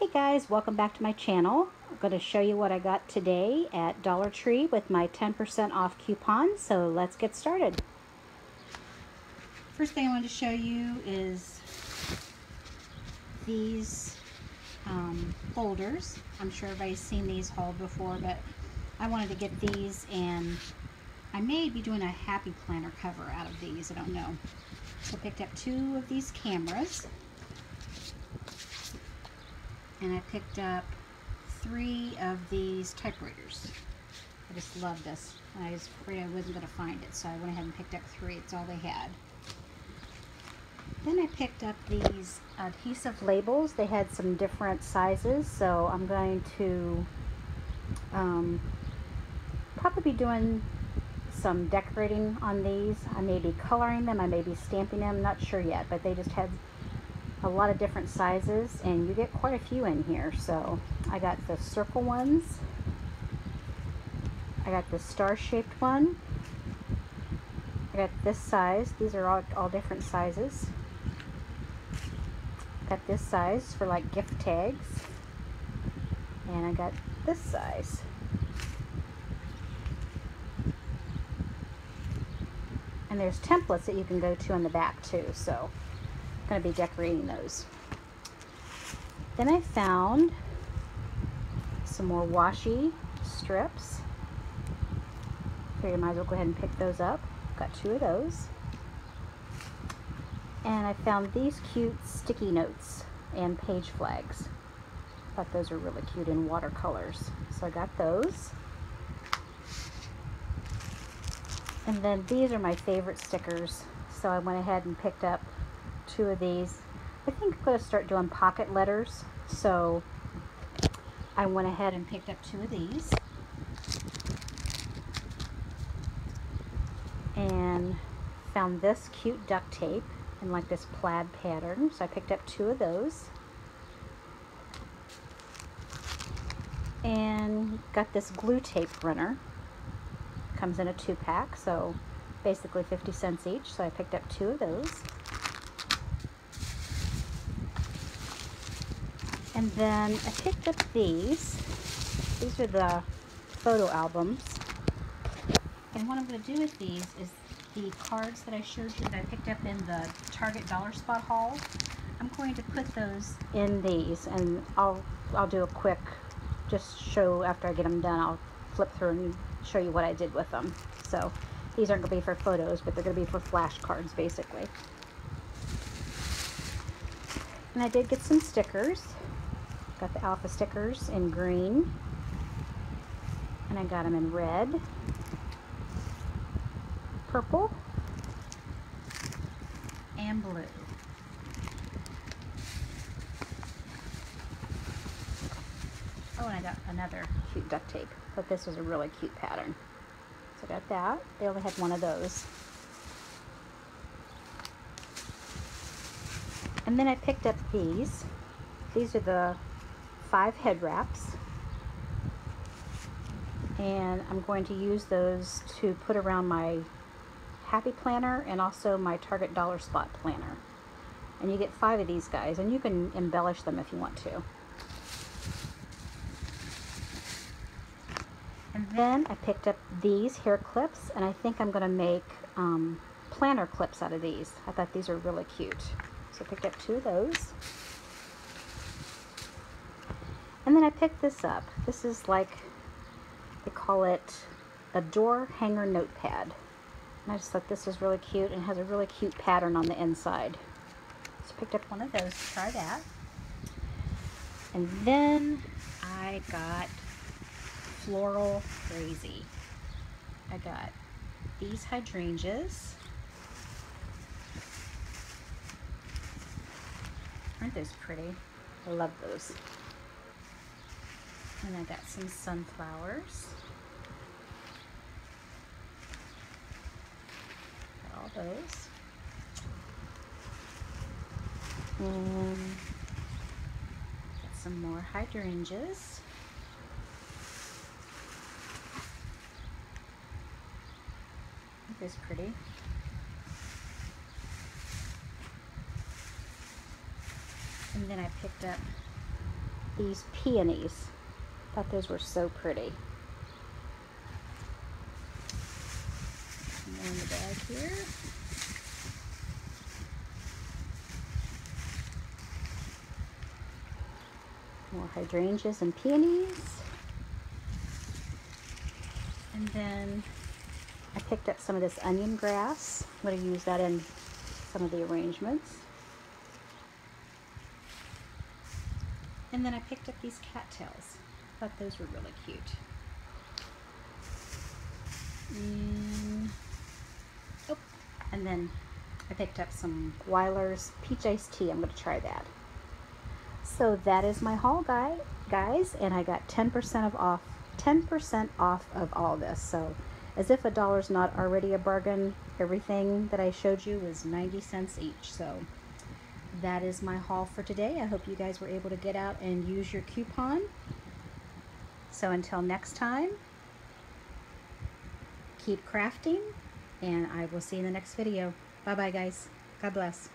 Hey guys, welcome back to my channel. I'm going to show you what I got today at Dollar Tree with my 10% off coupon, so let's get started. First thing I want to show you is these um, folders. I'm sure everybody's seen these hauled before, but I wanted to get these and I may be doing a happy planner cover out of these, I don't know. So I picked up two of these cameras and I picked up three of these typewriters. I just love this. I was afraid I wasn't going to find it, so I went ahead and picked up three. It's all they had. Then I picked up these adhesive labels. They had some different sizes, so I'm going to um, probably be doing some decorating on these. I may be coloring them, I may be stamping them, not sure yet, but they just had a lot of different sizes and you get quite a few in here. So I got the circle ones. I got the star shaped one. I got this size. These are all, all different sizes. Got this size for like gift tags. And I got this size. And there's templates that you can go to in the back too so going to be decorating those. Then I found some more washi strips. Figured I might as well go ahead and pick those up. Got two of those. And I found these cute sticky notes and page flags. Thought those are really cute in watercolors. So I got those. And then these are my favorite stickers. So I went ahead and picked up two of these. I think I'm going to start doing pocket letters. So I went ahead and picked up two of these. And found this cute duct tape in like this plaid pattern. So I picked up two of those. And got this glue tape runner. Comes in a two pack, so basically 50 cents each. So I picked up two of those. And then I picked up these. These are the photo albums. And what I'm going to do with these is the cards that I showed you that I picked up in the Target Dollar Spot haul. I'm going to put those in these and I'll, I'll do a quick, just show after I get them done, I'll flip through and show you what I did with them. So these aren't going to be for photos, but they're going to be for flashcards basically. And I did get some stickers. Got the alpha stickers in green. And I got them in red, purple, and blue. Oh, and I got another cute duct tape. But this was a really cute pattern. So I got that. They only had one of those. And then I picked up these. These are the five head wraps and I'm going to use those to put around my Happy Planner and also my Target Dollar Spot Planner. And you get five of these guys, and you can embellish them if you want to. And then I picked up these hair clips, and I think I'm going to make um, planner clips out of these. I thought these are really cute. So I picked up two of those. And then I picked this up. This is like, they call it a door hanger notepad. And I just thought this was really cute and has a really cute pattern on the inside. So picked up one of those to try that. And then I got Floral Crazy. I got these hydrangeas. Aren't those pretty? I love those. And I got some sunflowers. Got all those. And got some more hydrangeas. This pretty. And then I picked up these peonies. Thought those were so pretty. In the bag here. More hydrangeas and peonies. And then I picked up some of this onion grass. I'm going to use that in some of the arrangements. And then I picked up these cattails. Thought those were really cute. Mm. And, oh, and then I picked up some Wyler's peach iced tea. I'm going to try that. So that is my haul, guy, guys, and I got 10% of off, 10% off of all this. So as if a dollar's not already a bargain, everything that I showed you was 90 cents each. So that is my haul for today. I hope you guys were able to get out and use your coupon. So until next time, keep crafting, and I will see you in the next video. Bye-bye, guys. God bless.